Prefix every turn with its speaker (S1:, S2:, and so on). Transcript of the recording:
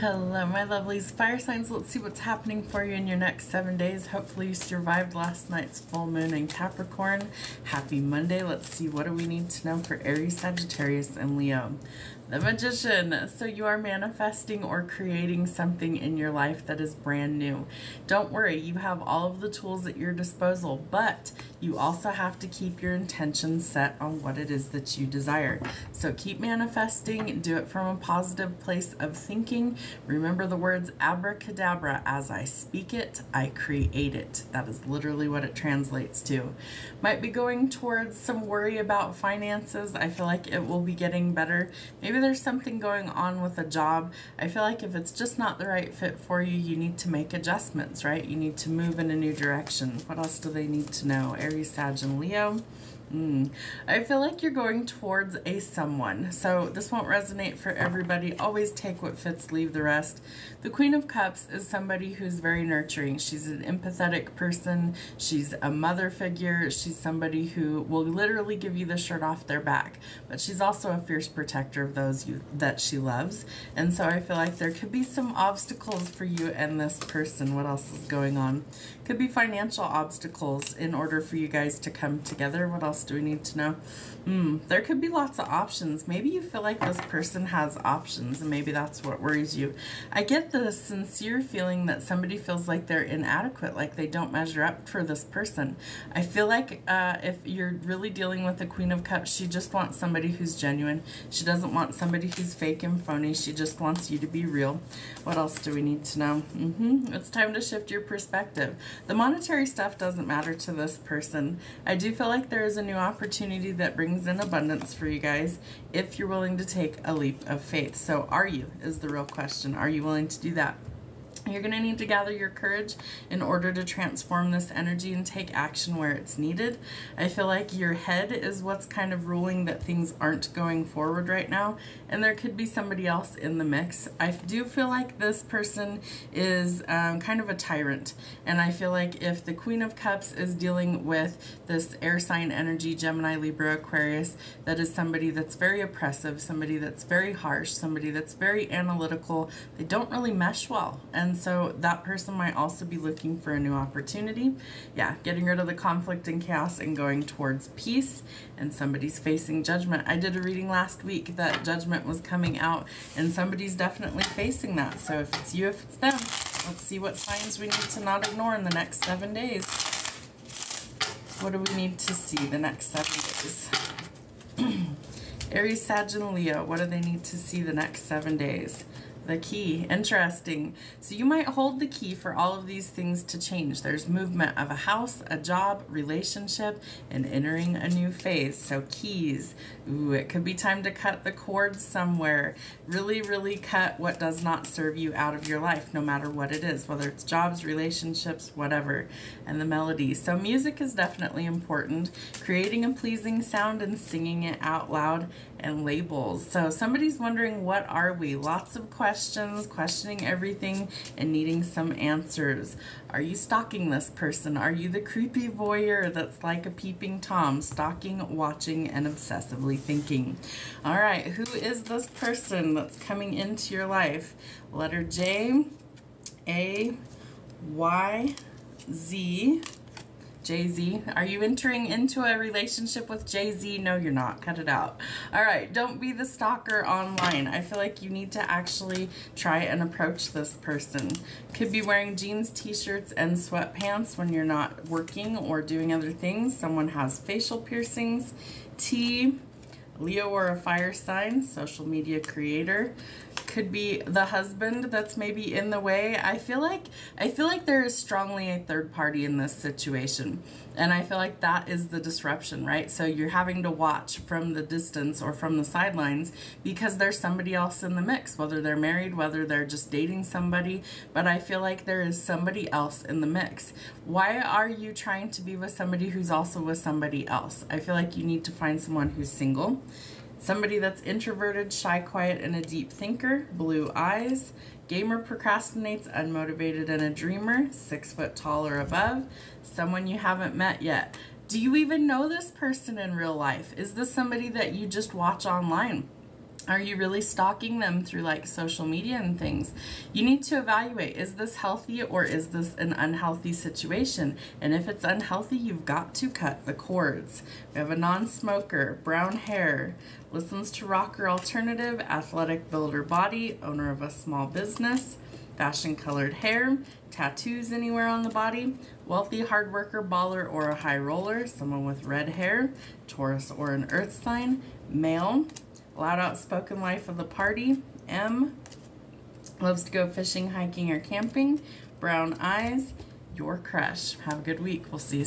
S1: Hello, my lovelies. Fire signs, let's see what's happening for you in your next seven days. Hopefully you survived last night's full moon in Capricorn. Happy Monday. Let's see, what do we need to know for Aries, Sagittarius, and Leo? The Magician. So you are manifesting or creating something in your life that is brand new. Don't worry, you have all of the tools at your disposal, but you also have to keep your intentions set on what it is that you desire. So keep manifesting, do it from a positive place of thinking. Remember the words abracadabra, as I speak it, I create it. That is literally what it translates to. Might be going towards some worry about finances. I feel like it will be getting better. Maybe there's something going on with a job. I feel like if it's just not the right fit for you, you need to make adjustments, right? You need to move in a new direction. What else do they need to know? Aries, Sag, and Leo. Mm. I feel like you're going towards a someone. So this won't resonate for everybody. Always take what fits, leave the rest. The Queen of Cups is somebody who's very nurturing. She's an empathetic person. She's a mother figure. She's somebody who will literally give you the shirt off their back. But she's also a fierce protector of those you, that she loves. And so I feel like there could be some obstacles for you and this person. What else is going on? Could be financial obstacles in order for you guys to come together. What else do we need to know? Hmm, there could be lots of options. Maybe you feel like this person has options and maybe that's what worries you. I get the sincere feeling that somebody feels like they're inadequate, like they don't measure up for this person. I feel like uh, if you're really dealing with the Queen of Cups, she just wants somebody who's genuine. She doesn't want somebody who's fake and phony. She just wants you to be real. What else do we need to know? Mm -hmm. It's time to shift your perspective. The monetary stuff doesn't matter to this person. I do feel like there is a new opportunity that brings in abundance for you guys if you're willing to take a leap of faith. So are you is the real question. Are you willing to do that? You're going to need to gather your courage in order to transform this energy and take action where it's needed. I feel like your head is what's kind of ruling that things aren't going forward right now, and there could be somebody else in the mix. I do feel like this person is um, kind of a tyrant, and I feel like if the Queen of Cups is dealing with this air sign energy, Gemini, Libra, Aquarius, that is somebody that's very oppressive, somebody that's very harsh, somebody that's very analytical, they don't really mesh well. And so that person might also be looking for a new opportunity. Yeah, getting rid of the conflict and chaos and going towards peace and somebody's facing judgment. I did a reading last week that judgment was coming out and somebody's definitely facing that. So if it's you, if it's them, let's see what signs we need to not ignore in the next seven days. What do we need to see the next seven days? Aries, Sag, and Leo, what do they need to see the next seven days? The key. Interesting. So you might hold the key for all of these things to change. There's movement of a house, a job, relationship, and entering a new phase. So keys. Ooh, it could be time to cut the cord somewhere. Really, really cut what does not serve you out of your life, no matter what it is, whether it's jobs, relationships, whatever. And the melody. So music is definitely important. Creating a pleasing sound and singing it out loud and labels. So somebody's wondering, what are we? Lots of questions, questioning everything, and needing some answers. Are you stalking this person? Are you the creepy voyeur that's like a peeping Tom, stalking, watching, and obsessively thinking? All right, who is this person that's coming into your life? Letter J, A, Y, Z, Jay-Z. Are you entering into a relationship with Jay-Z? No, you're not. Cut it out. All right, don't be the stalker online. I feel like you need to actually try and approach this person. Could be wearing jeans, t-shirts, and sweatpants when you're not working or doing other things. Someone has facial piercings. T, Leo or a fire sign, social media creator could be the husband that's maybe in the way. I feel like I feel like there is strongly a third party in this situation. And I feel like that is the disruption, right? So you're having to watch from the distance or from the sidelines because there's somebody else in the mix, whether they're married, whether they're just dating somebody, but I feel like there is somebody else in the mix. Why are you trying to be with somebody who's also with somebody else? I feel like you need to find someone who's single Somebody that's introverted, shy, quiet, and a deep thinker, blue eyes. Gamer procrastinates, unmotivated, and a dreamer, six foot tall or above. Someone you haven't met yet. Do you even know this person in real life? Is this somebody that you just watch online? Are you really stalking them through like social media and things? You need to evaluate is this healthy or is this an unhealthy situation? And if it's unhealthy, you've got to cut the cords. We have a non smoker, brown hair, listens to rocker alternative, athletic builder body, owner of a small business, fashion colored hair, tattoos anywhere on the body, wealthy hard worker, baller, or a high roller, someone with red hair, Taurus or an earth sign, male Loud outspoken life of the party. M. Loves to go fishing, hiking, or camping. Brown eyes. Your crush. Have a good week. We'll see you